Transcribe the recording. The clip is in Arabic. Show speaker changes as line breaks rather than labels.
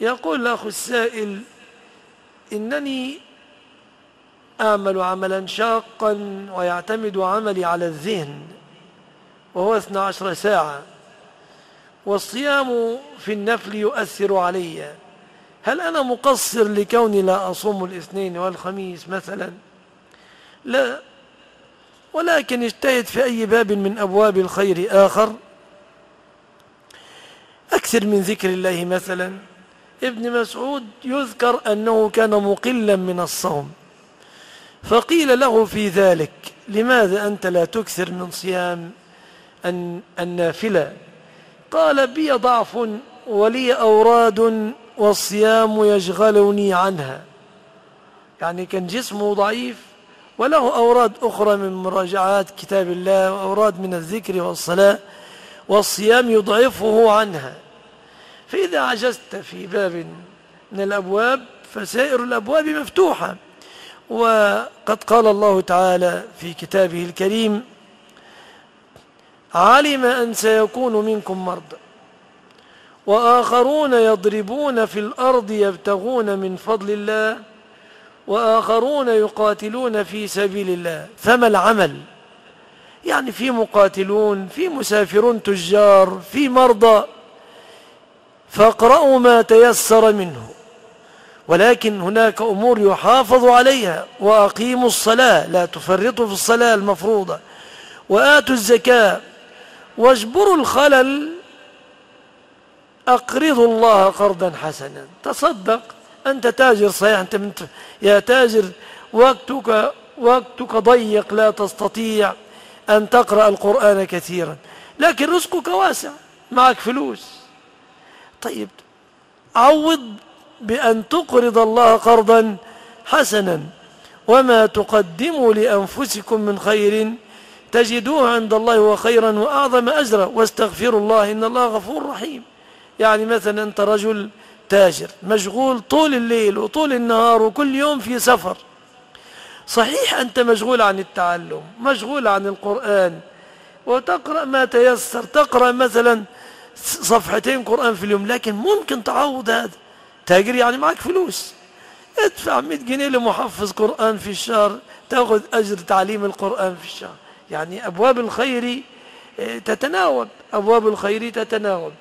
يقول الأخ السائل إنني أعمل عملا شاقا ويعتمد عملي على الذهن وهو 12 ساعة والصيام في النفل يؤثر علي. هل أنا مقصر لكوني لا أصوم الاثنين والخميس مثلا؟ لا ولكن اجتهد في أي باب من أبواب الخير آخر. أكثر من ذكر الله مثلا. ابن مسعود يذكر أنه كان مقلا من الصوم فقيل له في ذلك لماذا أنت لا تكثر من صيام النافلة قال بي ضعف ولي أوراد والصيام يشغلني عنها. يعني كان جسمه ضعيف وله أوراد أخرى من مراجعات كتاب الله وأوراد من الذكر والصلاة والصيام يضعفه عنها. فإذا عجزت في باب من الأبواب فسائر الأبواب مفتوحة. وقد قال الله تعالى في كتابه الكريم علم أن سيكون منكم مرضى وآخرون يضربون في الأرض يبتغون من فضل الله وآخرون يقاتلون في سبيل الله. فما العمل يعني في مقاتلون في مسافرون تجار في مرضى. فاقرأوا ما تيسر منه. ولكن هناك أمور يحافظ عليها وأقيموا الصلاة لا تفرطوا في الصلاة المفروضة. وآتوا الزكاة. واجبروا الخلل. أقرضوا الله قرضا حسنا. تصدق أنت تاجر صحيح أنت من يا تاجر وقتك وقتك ضيق لا تستطيع أن تقرأ القرآن كثيرا. لكن رزقك واسع معك فلوس. طيب عوض بأن تقرض الله قرضا حسنا وما تقدموا لأنفسكم من خير تجدوه عند الله وخيرا وأعظم أجرا. واستغفروا الله إن الله غفور رحيم. يعني مثلا أنت رجل تاجر مشغول طول الليل وطول النهار وكل يوم في سفر. صحيح أنت مشغول عن التعلم مشغول عن القرآن وتقرأ ما تيسر تقرأ مثلا صفحتين قرآن في اليوم لكن ممكن تعوض هذا. تاجر يعني معك فلوس. ادفع 100 جنيه لمحفظ قرآن في الشهر تاخذ أجر تعليم القرآن في الشهر. يعني أبواب الخير آه، تتناوب. أبواب الخير تتناوب.